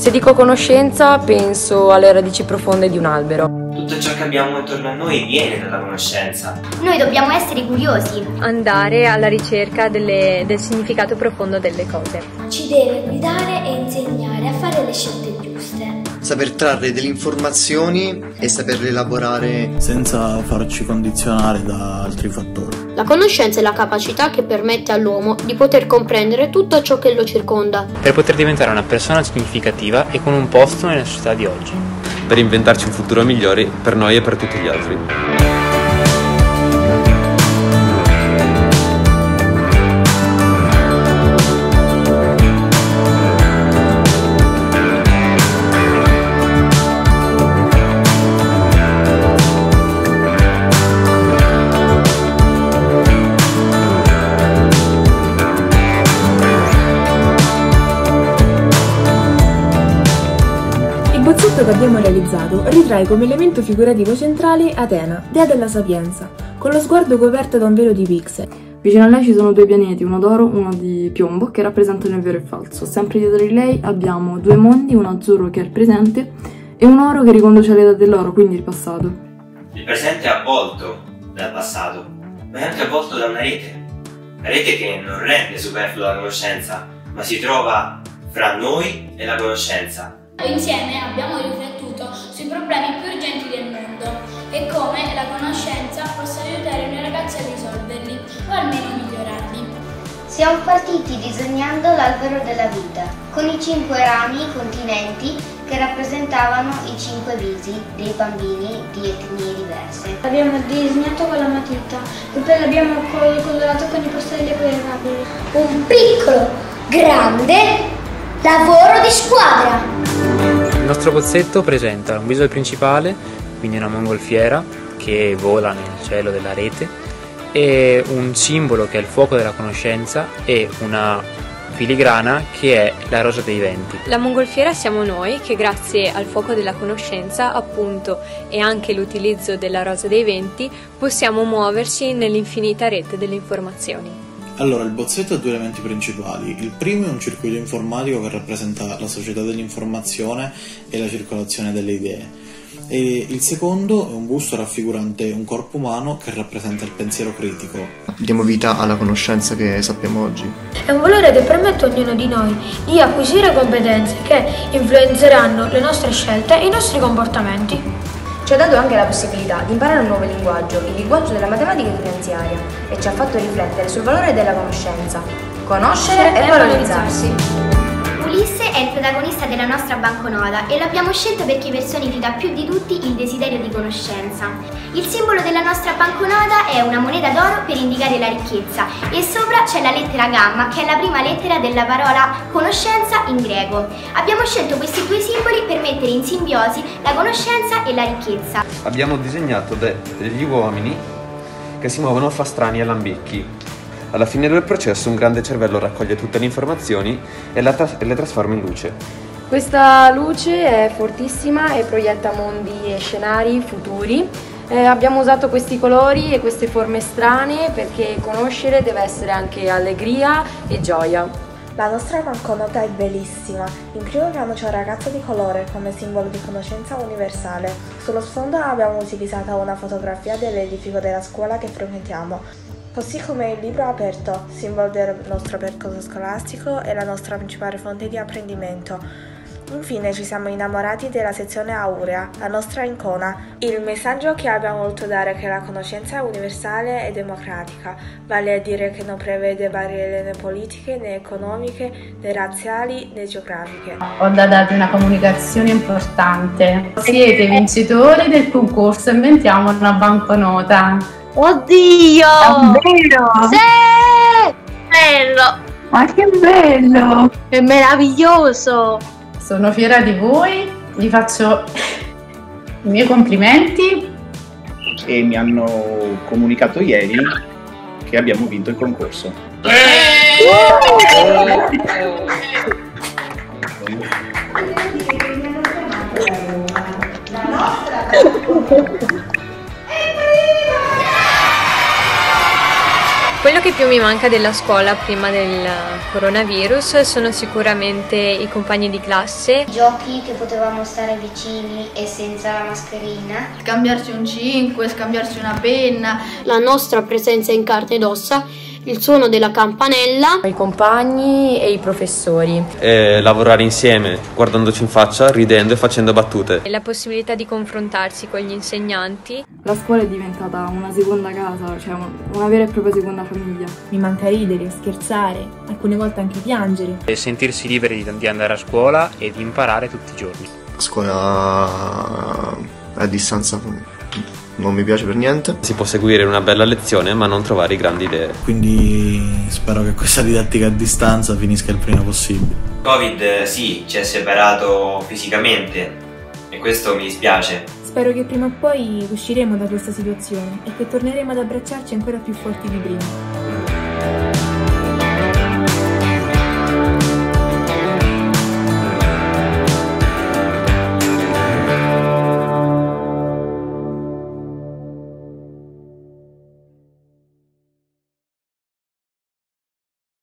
Se dico conoscenza, penso alle radici profonde di un albero. Che abbiamo intorno a noi viene dalla conoscenza. Noi dobbiamo essere curiosi. Andare alla ricerca delle, del significato profondo delle cose. Ci deve guidare e insegnare a fare le scelte giuste. Saper trarre delle informazioni e saperle elaborare senza farci condizionare da altri fattori. La conoscenza è la capacità che permette all'uomo di poter comprendere tutto ciò che lo circonda. Per poter diventare una persona significativa e con un posto nella società di oggi. Per inventarci un futuro migliore per noi e per tutti gli altri. Che abbiamo realizzato ritrae come elemento figurativo centrale Atena, dea della sapienza, con lo sguardo coperto da un velo di pixel. Vicino a lei ci sono due pianeti, uno d'oro e uno di piombo, che rappresentano il vero e il falso. Sempre dietro di lei abbiamo due mondi, uno azzurro che è il presente e un oro che riconduce all'età dell'oro, quindi il passato. Il presente è avvolto dal passato, ma è anche avvolto da una rete. La rete che non rende superflua la conoscenza, ma si trova fra noi e la conoscenza Insieme abbiamo riflettuto sui problemi più urgenti del mondo e come la conoscenza possa aiutare noi ragazzi a risolverli o almeno migliorarli. Siamo partiti disegnando l'albero della vita, con i cinque rami continenti che rappresentavano i cinque visi dei bambini di etnie diverse. Abbiamo disegnato con la matita e poi l'abbiamo colorato con i postelli colorabili. Un piccolo, grande lavoro di squadra! Nostro bozzetto presenta un visual principale, quindi una mongolfiera che vola nel cielo della rete, e un simbolo che è il fuoco della conoscenza e una filigrana che è la rosa dei venti. La mongolfiera siamo noi che grazie al fuoco della conoscenza appunto e anche l'utilizzo della rosa dei venti possiamo muoverci nell'infinita rete delle informazioni. Allora, il bozzetto ha due elementi principali. Il primo è un circuito informatico che rappresenta la società dell'informazione e la circolazione delle idee. E il secondo è un busto raffigurante un corpo umano che rappresenta il pensiero critico. Diamo vita alla conoscenza che sappiamo oggi. È un valore che permette a ognuno di noi di acquisire competenze che influenzeranno le nostre scelte e i nostri comportamenti. Ci ha dato anche la possibilità di imparare un nuovo linguaggio, il linguaggio della matematica finanziaria, e ci ha fatto riflettere sul valore della conoscenza, conoscere e valorizzarsi. Ulisse è il protagonista della nostra banconota e l'abbiamo scelto perché personifica più di tutti il desiderio di conoscenza. Il simbolo della nostra banconota è una moneta d'oro per indicare la ricchezza e sopra c'è la lettera gamma che è la prima lettera della parola conoscenza in greco. Abbiamo scelto questi due simboli per mettere in simbiosi la conoscenza e la ricchezza. Abbiamo disegnato degli uomini che si muovono fra strani alambicchi alla fine del processo un grande cervello raccoglie tutte le informazioni e, tra- e le trasforma in luce. Questa luce è fortissima e proietta mondi e scenari futuri. Eh, abbiamo usato questi colori e queste forme strane perché conoscere deve essere anche allegria e gioia. La nostra banconota è bellissima. In primo piano c'è un ragazzo di colore come simbolo di conoscenza universale. Sullo sfondo abbiamo utilizzato una fotografia dell'edificio della scuola che frequentiamo. Così come il libro aperto, simbolo del nostro percorso scolastico e la nostra principale fonte di apprendimento. Infine ci siamo innamorati della sezione Aurea, la nostra icona. Il messaggio che abbiamo voluto dare è che la conoscenza è universale e democratica, vale a dire che non prevede barriere né politiche né economiche né razziali né geografiche. Ho da darvi una comunicazione importante. Siete vincitori del concorso Inventiamo una banconota. Oddio! Davvero? Sì! Bello! Ma che bello! È meraviglioso! Sono fiera di voi, vi faccio i miei complimenti. E mi hanno comunicato ieri che abbiamo vinto il concorso. Eh! Quello che più mi manca della scuola prima del coronavirus sono sicuramente i compagni di classe. Giochi che potevamo stare vicini e senza la mascherina. Scambiarci un 5, scambiarci una penna. La nostra presenza in carne ed ossa il suono della campanella, i compagni e i professori. E lavorare insieme, guardandoci in faccia, ridendo e facendo battute. E la possibilità di confrontarsi con gli insegnanti. La scuola è diventata una seconda casa, cioè una vera e propria seconda famiglia. Mi manca ridere, scherzare, alcune volte anche piangere. E sentirsi liberi di andare a scuola e di imparare tutti i giorni. La scuola a distanza non mi piace per niente. Si può seguire una bella lezione ma non trovare grandi idee. Quindi spero che questa didattica a distanza finisca il prima possibile. Covid sì, ci ha separato fisicamente e questo mi dispiace. Spero che prima o poi usciremo da questa situazione e che torneremo ad abbracciarci ancora più forti di prima.